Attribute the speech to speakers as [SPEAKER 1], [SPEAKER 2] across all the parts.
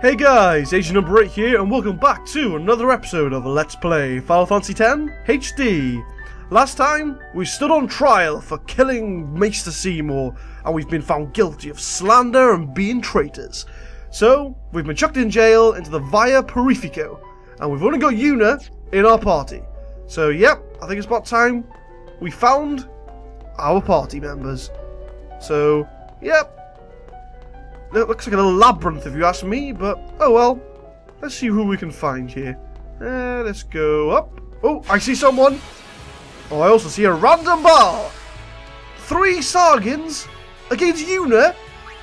[SPEAKER 1] Hey guys, Agent Number 8 here, and welcome back to another episode of Let's Play Final Fantasy X HD. Last time, we stood on trial for killing Maester Seymour, and we've been found guilty of slander and being traitors. So, we've been chucked in jail into the Via Purifico, and we've only got Yuna in our party. So, yep, I think it's about time we found our party members. So, yep, it looks like a little labyrinth if you ask me, but oh well. Let's see who we can find here. Uh, let's go up. Oh, I see someone. Oh, I also see a random bar. Three Sargons against Yuna.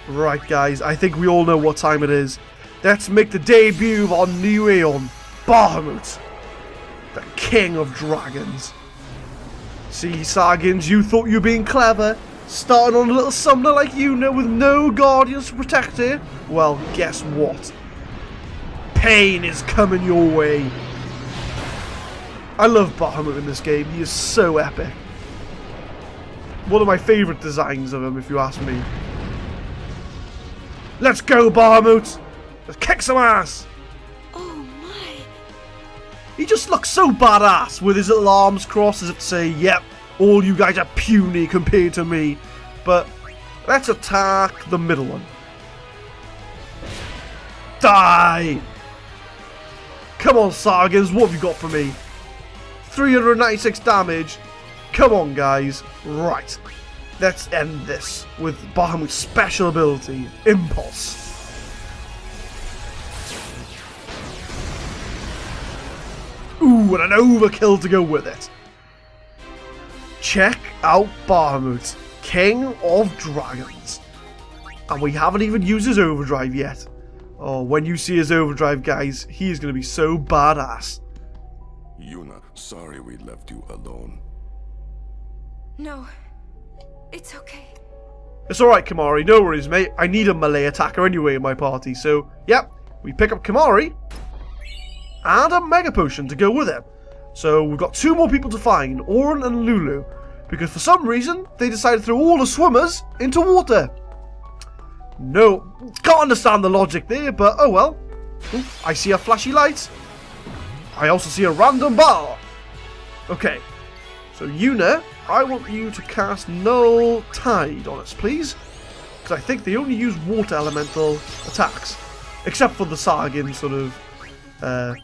[SPEAKER 1] Right, guys, I think we all know what time it is. Let's make the debut of our new Aeon, Bahamut, the King of Dragons. See, Sargons, you thought you were being clever, Starting on a little summoner like Yuna with no guardians to protect her? Well, guess what? Pain is coming your way. I love Bahamut in this game. He is so epic. One of my favourite designs of him, if you ask me. Let's go, Bahamut! Let's kick some ass!
[SPEAKER 2] Oh my.
[SPEAKER 1] He just looks so badass with his little arms crossed as if to say, yep, all you guys are puny compared to me. But let's attack the middle one. Die! Come on, Sargons, what have you got for me? 396 damage. Come on, guys. Right. Let's end this with Bahamut's special ability, Impulse. Ooh, and an overkill to go with it. Check out Bahamut, King of Dragons. And we haven't even used his overdrive yet. Oh, when you see his overdrive, guys, he is going to be so badass.
[SPEAKER 3] Yuna, sorry we left you alone.
[SPEAKER 2] No. It's okay.
[SPEAKER 1] It's alright, Kimahri. no worries, mate. I need a melee attacker anyway in my party, so, yep, we pick up Kimahri and a Mega Potion to go with him. So we've got two more people to find, Auron and Lulu, because for some reason they decided to throw all the swimmers into water. No, can't understand the logic there, but oh well. Ooh, I see a flashy light. I also see a random bar. Okay, so Yuna, I want you to cast Null Tide on us, please. Because I think they only use water elemental attacks. Except for the Sargon sort of uh,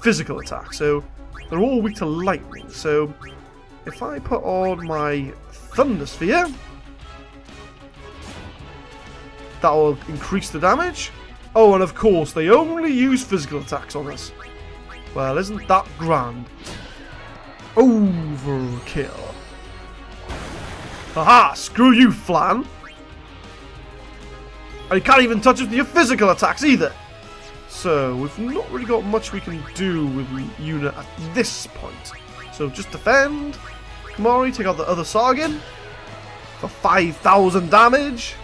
[SPEAKER 1] physical attack. So they're all weak to lightning. So if I put on my Thunder Sphere, that will increase the damage. Oh, and of course, they only use physical attacks on us. Well, isn't that grand? Overkill. Haha, screw you, Flan. And you can't even touch us with your physical attacks either. So, we've not really got much we can do with Yuna at this point. So, just defend. Kimahri, take out the other Sargon. For 5,000 damage.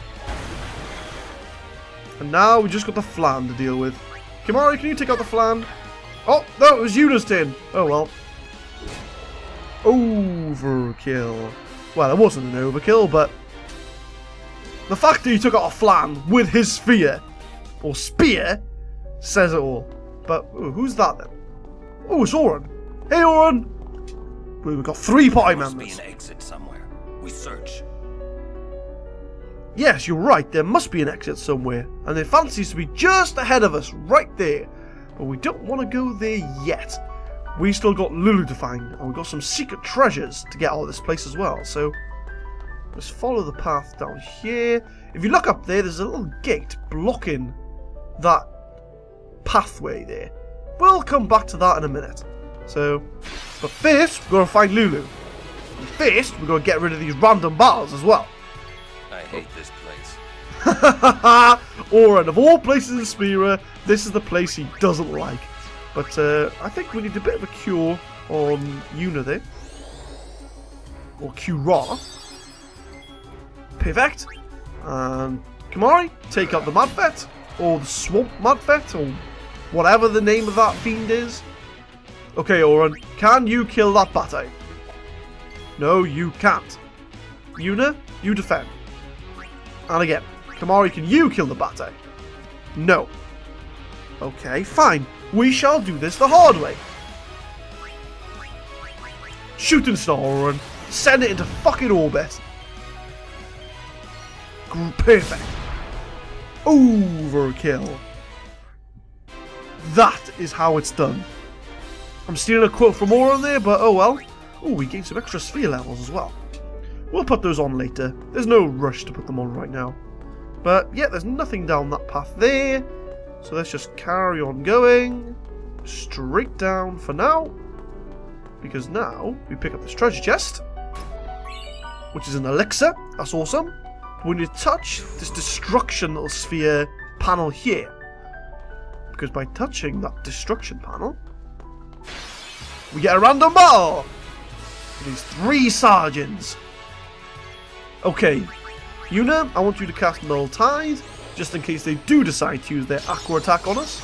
[SPEAKER 1] And now we just got the Flan to deal with. Kimahri, can you take out the Flan? Oh, no, it was Yuna's turn. Oh, well. Overkill. Well, it wasn't an overkill, but... The fact that he took out a Flan with his sphere, or spear, says it all. But ooh, who's that then? Oh, it's Auron. Hey, Auron. We've got three party
[SPEAKER 4] There must
[SPEAKER 1] members.
[SPEAKER 4] be an exit somewhere. We search.
[SPEAKER 1] Yes, you're right. There must be an exit somewhere, and it fancies to be just ahead of us, right there. But we don't want to go there yet. We still got Lulu to find, and we've got some secret treasures to get out of this place as well. So let's follow the path down here. If you look up there, there's a little gate blocking that pathway there. We'll come back to that in a minute. So, but first, we're going to find Lulu. And first, we're going to get rid of these random bars as well.
[SPEAKER 4] I hate this place.
[SPEAKER 1] Auron, of all places in Spira, this is the place he doesn't like. But uh, I think we need a bit of a cure on Yuna there. Or Cura. Perfect. And Kimahri, take out the Mafdet. Or the Swamp Mafdet. Or whatever the name of that fiend is. Okay, Auron, can you kill that Bate? No, you can't. Yuna, you defend. And again, Kimahri, can you kill the Bate? No. Okay, fine. We shall do this the hard way. Shooting star and send it into fucking orbit. Perfect. Overkill. That is how it's done. I'm stealing a quote from Auron there, but oh well. Oh, we gained some extra sphere levels as well. We'll put those on later. There's no rush to put them on right now. But yeah, there's nothing down that path there. So let's just carry on going. Straight down for now. Because now we pick up this treasure chest. Which is an elixir. That's awesome. Need to touch this destruction little sphere panel here. Because by touching that destruction panel, we get a random ball. These three sergeants. Okay, Yuna, I want you to cast Null Tide, just in case they do decide to use their Aqua attack on us.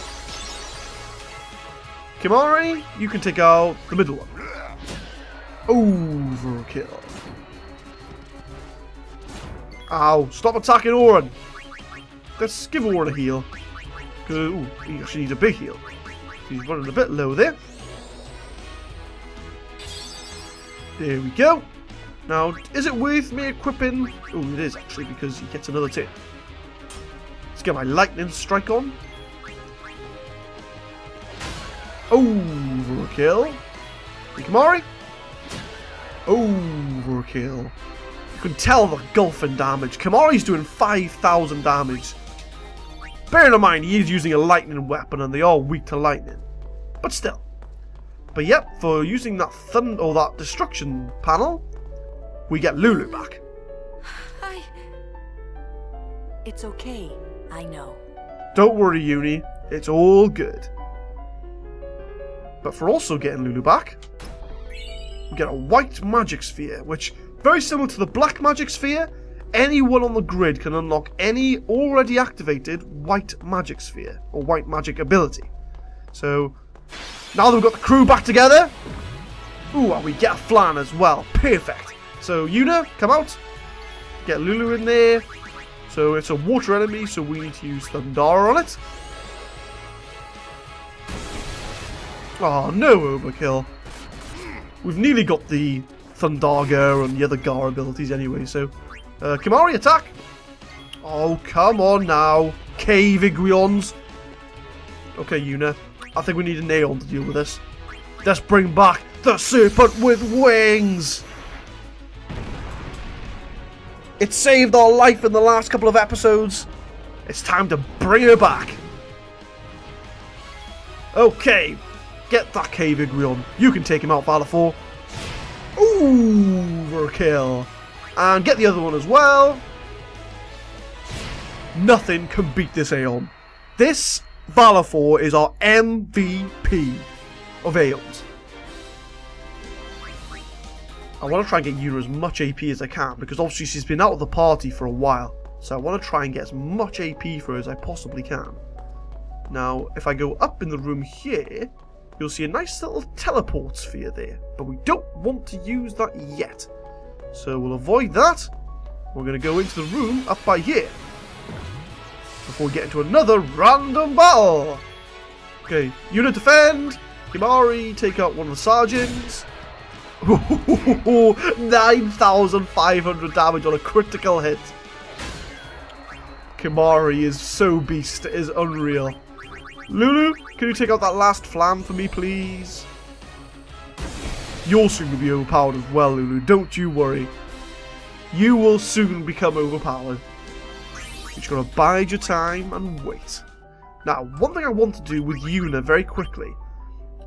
[SPEAKER 1] Kimahri, you can take out the middle one. Overkill. Ow, stop attacking Auron. Let's give Auron a heal. Ooh, he actually needs a big heal. He's running a bit low there. There we go. Now, is it worth me equipping... Oh, it is actually, because he gets another tip. Let's get my lightning strike on. Overkill. Hikamari. Overkill. You can tell the gulfing damage. Kimahri's doing 5,000 damage. Bearing in mind, he is using a lightning weapon and they are weak to lightning. But still. But yep, for using that thunder or that destruction panel, we get Lulu back.
[SPEAKER 2] I.
[SPEAKER 5] It's okay. I know.
[SPEAKER 1] Don't worry, Uni. It's all good. But for also getting Lulu back, we get a white magic sphere, which, very similar to the black magic sphere, anyone on the grid can unlock any already activated white magic sphere, or white magic ability. So, now that we've got the crew back together, ooh, and we get a flan as well. Perfect. So, Yuna, come out. Get Lulu in there. So it's a water enemy, so we need to use Thundara on it. Oh, no overkill. We've nearly got the Thundaga and the other Gar abilities anyway, so... Uh, Kimahri, attack! Oh, come on now. Cave Iguions. Okay, Yuna. I think we need a Aeon to deal with this. Let's bring back the Serpent with Wings! It saved our life in the last couple of episodes. It's time to bring her back. Okay, get that cave Iguion. You can take him out, Valefor. Overkill. And get the other one as well. Nothing can beat this Aeon. This Valefor is our MVP of Aeons. I want to try and get Yuna as much AP as I can because obviously she's been out of the party for a while. So I want to try and get as much AP for her as I possibly can. Now, if I go up in the room here, you'll see a nice little teleport sphere there. But we don't want to use that yet. So we'll avoid that. We're going to go into the room up by here. Before we get into another random battle. Okay, unit defend. Kimahri, take out one of the sergeants. 9,500 damage on a critical hit. Kimahri is so beast, it is unreal. Lulu, can you take out that last flam for me, please? You'll soon be overpowered as well, Lulu, don't you worry. You will soon become overpowered. You just going to bide your time and wait. Now, one thing I want to do with Yuna very quickly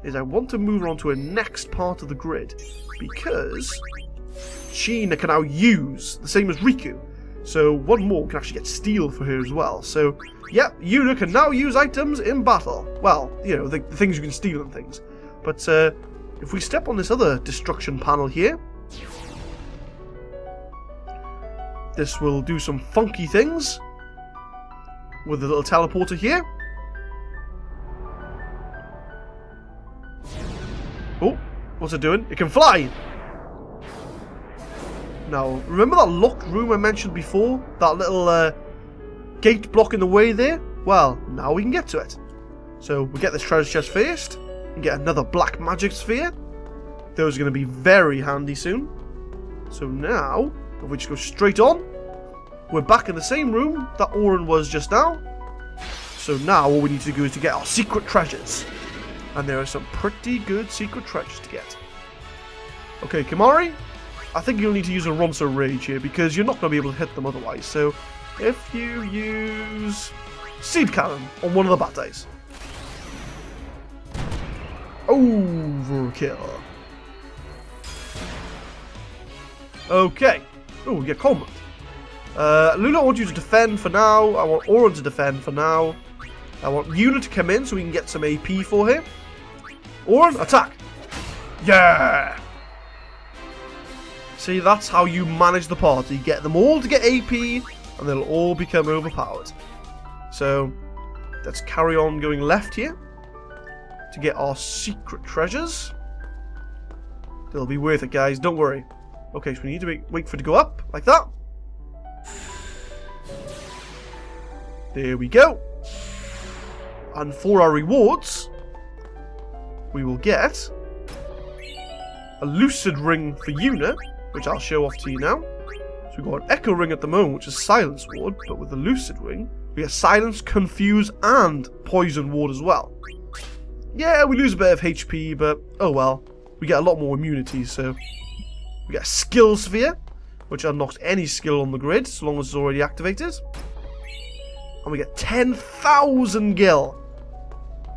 [SPEAKER 1] is I want to move her on to a next part of the grid because Sheena can now use the same as Rikku. So one more can actually get steel for her as well. So, yep, Yuna can now use items in battle. Well, you know, the, the things you can steal and things. But uh, if we step on this other destruction panel here, this will do some funky things with a little teleporter here. Oh, what's it doing? It can fly! Now, remember that locked room I mentioned before? That little uh, gate blocking the way there? Well, now we can get to it. So we get this treasure chest first, and get another black magic sphere. Those are going to be very handy soon. So now, if we just go straight on, we're back in the same room that Auron was just now. So now all we need to do is to get our secret treasures. And there are some pretty good secret treasures to get. Okay, Kimahri, I think you'll need to use a Ronso Rage here because you're not going to be able to hit them otherwise. So if you use Seed Cannon on one of the bad days. Overkill. Okay. Oh, we get combat. Uh, Lulu, I want you to defend for now. I want Auron to defend for now. I want Yuna to come in so we can get some AP for him. Auron, attack! Yeah! See, that's how you manage the party. Get them all to get AP, and they'll all become overpowered. So, let's carry on going left here to get our secret treasures. It'll be worth it, guys. Don't worry. Okay, so we need to wait, wait for it to go up, like that. There we go. And for our rewards, we will get a Lucid Ring for Yuna, which I'll show off to you now. So we've got an Echo Ring at the moment, which is Silence Ward, but with the Lucid Ring, we get Silence, Confuse, and Poison Ward as well. Yeah, we lose a bit of HP, but oh well. We get a lot more immunity, so... We get a Skill Sphere, which unlocks any skill on the grid, so long as it's already activated. And we get 10,000 gil.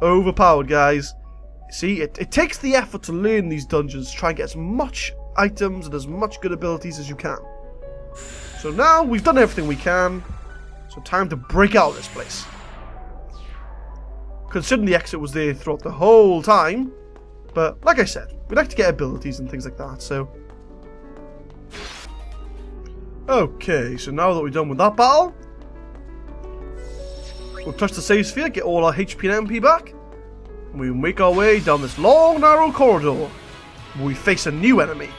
[SPEAKER 1] Overpowered, guys. See, it, it takes the effort to learn these dungeons, try and get as much items and as much good abilities as you can. So now we've done everything we can, so time to break out of this place. Considering the exit was there throughout the whole time, but like I said, we like to get abilities and things like that, so... Okay, so now that we're done with that battle, we'll touch the save sphere, get all our HP and MP back, and we make our way down this long, narrow corridor, we face a new enemy,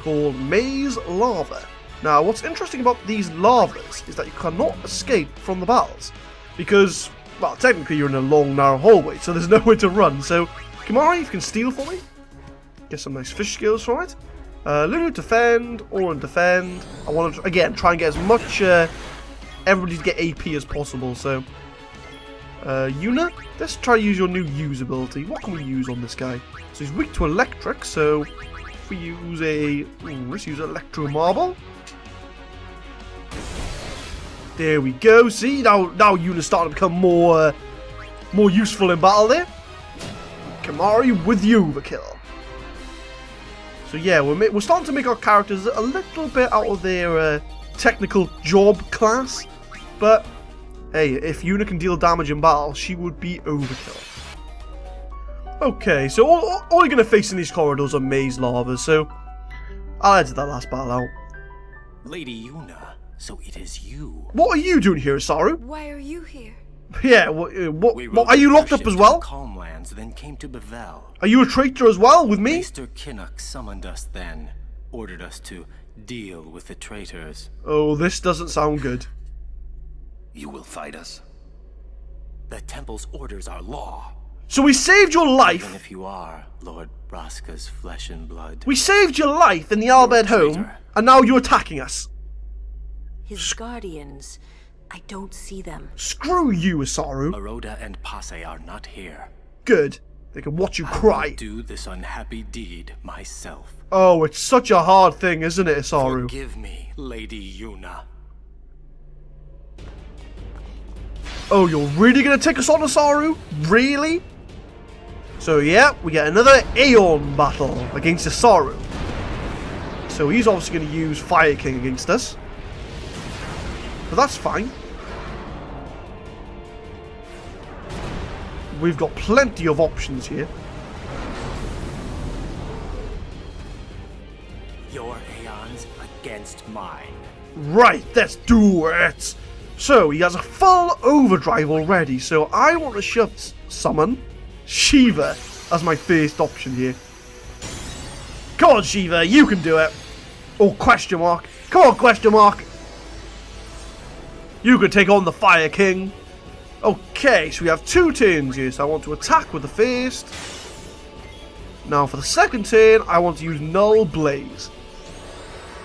[SPEAKER 1] called Maze Larva. Now, what's interesting about these lavas is that you cannot escape from the battles, because, well, technically you're in a long, narrow hallway, so there's nowhere to run, so, Kimahri, if you can steal for me, get some nice fish skills from it. Uh, Lulu defend, Auron defend. I want to, again, try and get as much, uh, everybody to get AP as possible, so... Uh, Yuna, let's try to use your new use ability. What can we use on this guy? So he's weak to electric, so if we use a... Ooh, let's use Electro Marble. There we go. See, now now Yuna's starting to become more uh, more useful in battle there. Kimahri with you, the kill. So yeah, we're, we're starting to make our characters a little bit out of their uh, technical job class. But, hey, if Yuna can deal damage in battle, she would be overkill. Okay, so all, all you're going to face in these corridors are maze larvas, so I'll edit that last battle out.
[SPEAKER 4] Lady Yuna, so it is you.
[SPEAKER 1] What are you doing here, Saru?
[SPEAKER 2] Why are you here?
[SPEAKER 1] Yeah, what, uh, what,
[SPEAKER 4] We
[SPEAKER 1] what are you locked up as well?
[SPEAKER 4] the Calmlands, then came to Bevelle.
[SPEAKER 1] Are you a traitor as well with me?
[SPEAKER 4] Maester Kinoc summoned us then, ordered us to deal with the traitors.
[SPEAKER 1] Oh, this doesn't sound good.
[SPEAKER 4] You will fight us. The temple's orders are law.
[SPEAKER 1] So we saved your life.
[SPEAKER 4] Even if you are Lord Braska's flesh and blood.
[SPEAKER 1] We saved your life in the Al Bhed
[SPEAKER 4] home,
[SPEAKER 1] and now you're attacking us.
[SPEAKER 5] His guardians. I don't see them.
[SPEAKER 1] Screw you, Isaru.
[SPEAKER 4] Aroda and Pacce are not here.
[SPEAKER 1] Good. They can watch you
[SPEAKER 4] I will
[SPEAKER 1] cry.
[SPEAKER 4] do this unhappy deed myself.
[SPEAKER 1] Oh, it's such a hard thing, isn't it, Isaru?
[SPEAKER 4] Forgive me, Lady Yuna.
[SPEAKER 1] Oh, you're really gonna take us on, Isaru? Really? So yeah, we get another Aeon battle against Asaru. So he's obviously gonna use Fire King against us. But that's fine. We've got plenty of options here.
[SPEAKER 4] Your aeons against mine.
[SPEAKER 1] Right, let's do it! So, he has a full overdrive already, so I want to shove summon Shiva as my first option here. Come on, Shiva, you can do it! Oh, question mark. Come on, question mark! You could take on the Fire King. Okay, so we have two turns here. So I want to attack with the first. Now for the second turn, I want to use Null Blaze.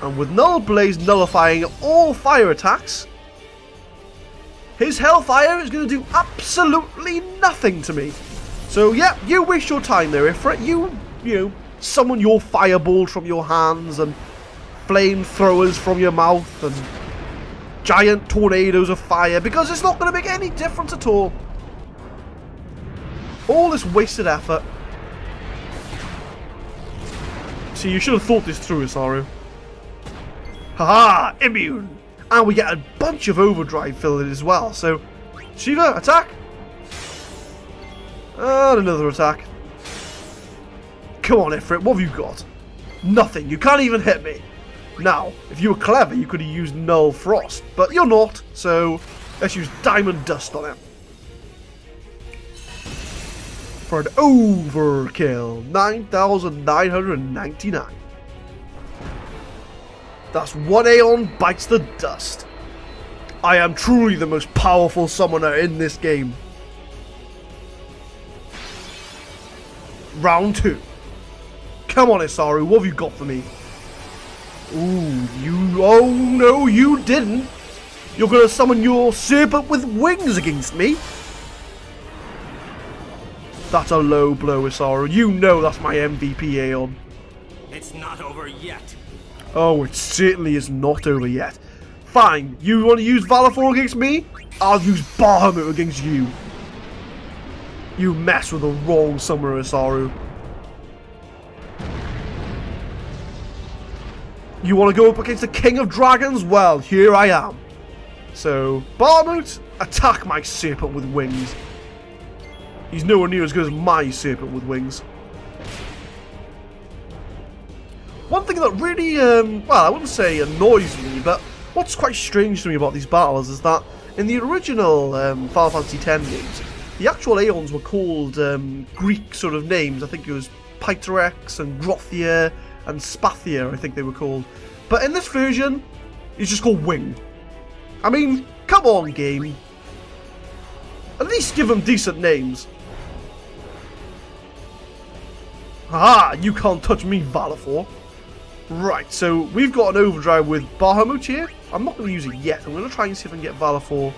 [SPEAKER 1] And with Null Blaze nullifying all fire attacks, his Hellfire is going to do absolutely nothing to me. So yeah, you waste your time there, Ifrit. You, you know, summon your fireballs from your hands and flamethrowers from your mouth and giant tornadoes of fire because it's not going to make any difference at all. All this wasted effort. See, you should have thought this through, Isaru. Haha, immune! And we get a bunch of overdrive filled in as well, so... Shiva, attack! And another attack. Come on, Ifrit, what have you got? Nothing, you can't even hit me. Now, if you were clever, you could have used Null Frost, but you're not, so let's use Diamond Dust on him. For an overkill, 9,999. That's one Aeon bites the dust. I am truly the most powerful summoner in this game. Round two. Come on, Isaru, what have you got for me? Ooh, you... Oh, no, you didn't. You're going to summon your serpent with wings against me? That's a low blow, Isaru. You know that's my MVP Aeon.
[SPEAKER 4] It's not over yet.
[SPEAKER 1] Oh, it certainly is not over yet. Fine, you want to use Valefor against me? I'll use Bahamut against you. You mess with the wrong summoner, Isaru. You want to go up against the King of Dragons? Well, here I am. So, Bahamut, attack my Serpent with wings. He's nowhere near as good as my Serpent with wings. One thing that really, um, well, I wouldn't say annoys me, but what's quite strange to me about these battles is that in the original um, Final Fantasy X games, the actual Aeons were called um, Greek sort of names. I think it was Piterix and Grothia and Spathia, I think they were called. But in this version, it's just called Wing. I mean, come on, game. At least give them decent names. Ah, you can't touch me, Valefor. Right, so we've got an overdrive with Bahamut here. I'm not going to use it yet. I'm going to try and see if I can get Valefor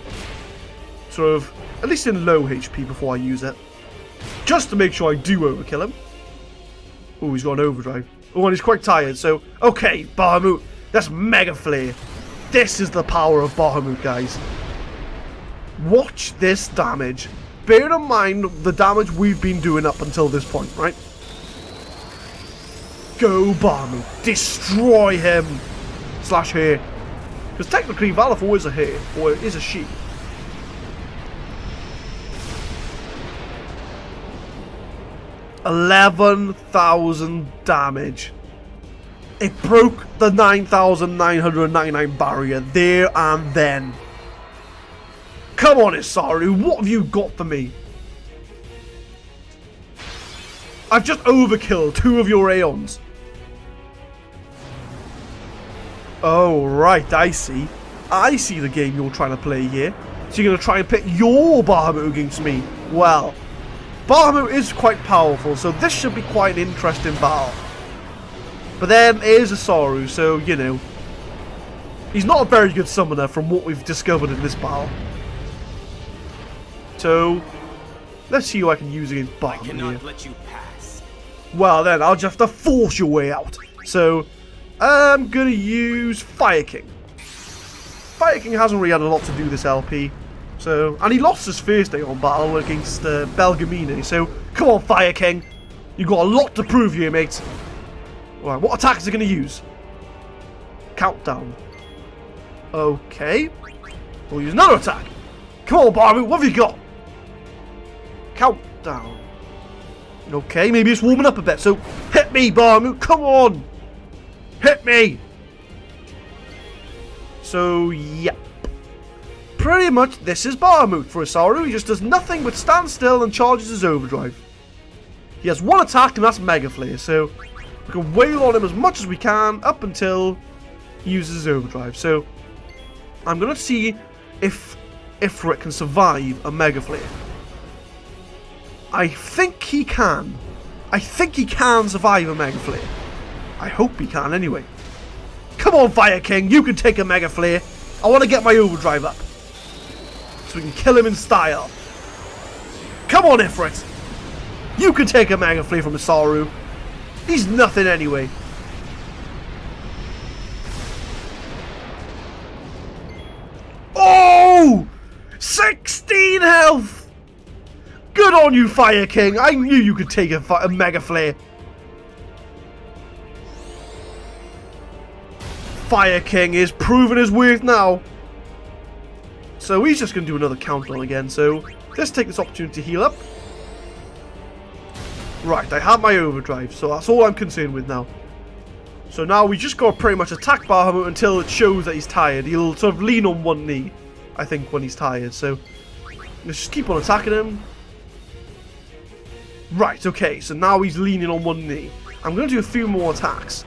[SPEAKER 1] sort of, at least in low HP before I use it. Just to make sure I do overkill him. Oh, he's got an overdrive. Oh, and he's quite tired, so, okay, Bahamut, that's Mega Flare. This is the power of Bahamut, guys. Watch this damage. Bear in mind the damage we've been doing up until this point, right? Go, Bahamut. Destroy him. Slash her. Because technically Valefor is a her, or is a she. Eleven thousand damage. It broke the 9,999 barrier there and then. Come on, Isaru, what have you got for me? I've just overkilled two of your Aeons. Oh, right, I see. I see the game you're trying to play here. So you're going to try and pit your Bahamut against me. Well, Bahamut is quite powerful, so this should be quite an interesting battle. But then, here's Isaru, so, you know, he's not a very good summoner from what we've discovered in this battle. So, let's see who I can use against
[SPEAKER 4] I cannot
[SPEAKER 1] here.
[SPEAKER 4] let you pass.
[SPEAKER 1] Well then, I'll just have to force your way out. So, I'm gonna use Fire King. Fire King hasn't really had a lot to do this LP. So, and he lost his first day on battle against uh, Belgemine. So, come on, Fire King. You've got a lot to prove here, mate. Right, what attack is he gonna use? Countdown. Okay. We'll use another attack. Come on, Barbie, what have you got? Countdown. Okay, maybe it's warming up a bit. So, hit me, Barmu. Come on. Hit me. So, yep. Pretty much this is Bahamut for Isaru. He just does nothing but stand still and charges his overdrive. He has one attack and that's Mega Flare, so we can wail on him as much as we can up until he uses his overdrive. So, I'm going to see if Ifrit can survive a Mega Flare. I think he can. I think he can survive a Mega Flare. I hope he can anyway. Come on, Fire King, you can take a Mega Flare. I want to get my overdrive up. So we can kill him in style. Come on, Ifrit. You can take a Mega Flare from Isaru. He's nothing anyway. Oh! 16 health! Good on you, Fire King. I knew you could take a, a Mega Flare. Fire King is proving his worth now. So he's just going to do another countdown again. So let's take this opportunity to heal up. Right, I have my overdrive, so that's all I'm concerned with now. So now we just got to pretty much attack Bahamut until it shows that he's tired. He'll sort of lean on one knee, I think, when he's tired. So let's just keep on attacking him. Right, okay, so now he's leaning on one knee. I'm going to do a few more attacks,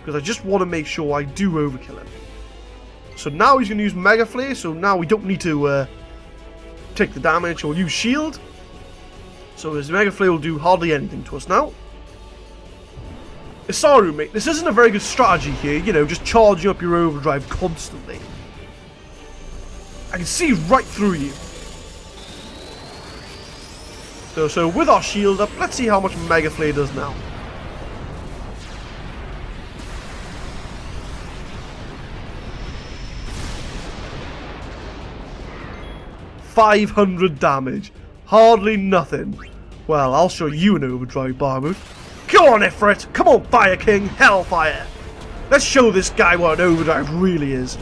[SPEAKER 1] because I just want to make sure I do overkill him. So now he's going to use Mega Flare, so now we don't need to uh, take the damage or use Shield. So his Mega Flare will do hardly anything to us now. Isaru, mate, this isn't a very good strategy here, you know, just charging up your overdrive constantly. I can see right through you. So, so with our shield up, let's see how much Mega Flare does now. Five hundred damage. Hardly nothing. Well, I'll show you an overdrive, Bahamut. Come on, Ifrit! Come on, Fire King! Hellfire! Let's show this guy what an overdrive really is.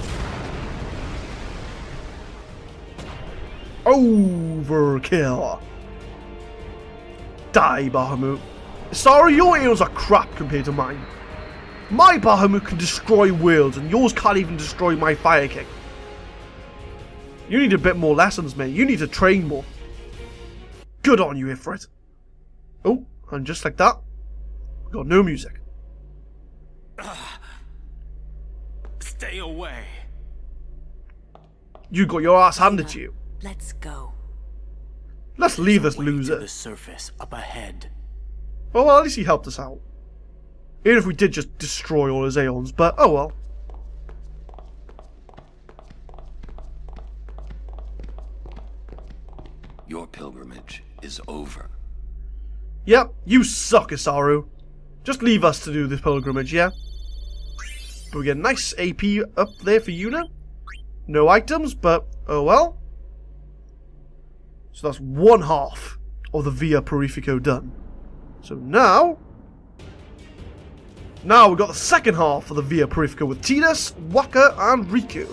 [SPEAKER 1] Overkill. Die, Bahamut. Sorry, your eels are crap compared to mine. My Bahamut can destroy worlds, and yours can't even destroy my Fire King. You need a bit more lessons, mate. You need to train more. Good on you, Ifrit. Oh, and just like that, we got no music.
[SPEAKER 4] Stay away.
[SPEAKER 1] You got your ass handed to you.
[SPEAKER 5] Let's go.
[SPEAKER 1] Let's leave this
[SPEAKER 4] Way to
[SPEAKER 1] loser.
[SPEAKER 4] the surface up ahead.
[SPEAKER 1] Oh, well, at least he helped us out. Even if we did just destroy all his Aeons, but oh well.
[SPEAKER 3] Your pilgrimage is over.
[SPEAKER 1] Yep, you suck, Isaru. Just leave us to do this pilgrimage, yeah? But we get a nice AP up there for Yuna. No items, but oh well. So that's one half of the Via Purifico done. So now... Now we've got the second half of the Via Purifico with Tidus, Wakka, and Rikku.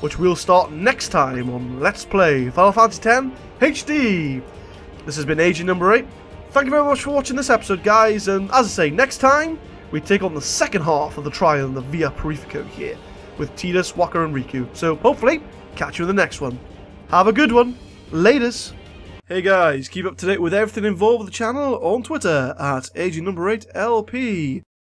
[SPEAKER 1] Which we'll start next time on Let's Play Final Fantasy X HD. This has been Agent Number 8. Thank you very much for watching this episode, guys, and as I say, next time, we take on the second half of the trial in the Via Purifico here, with Tidus, Wakka, and Rikku. So, hopefully, catch you in the next one. Have a good one. Laters. Hey guys, keep up to date with everything involved with the channel on Twitter at Agent Number 8 LP.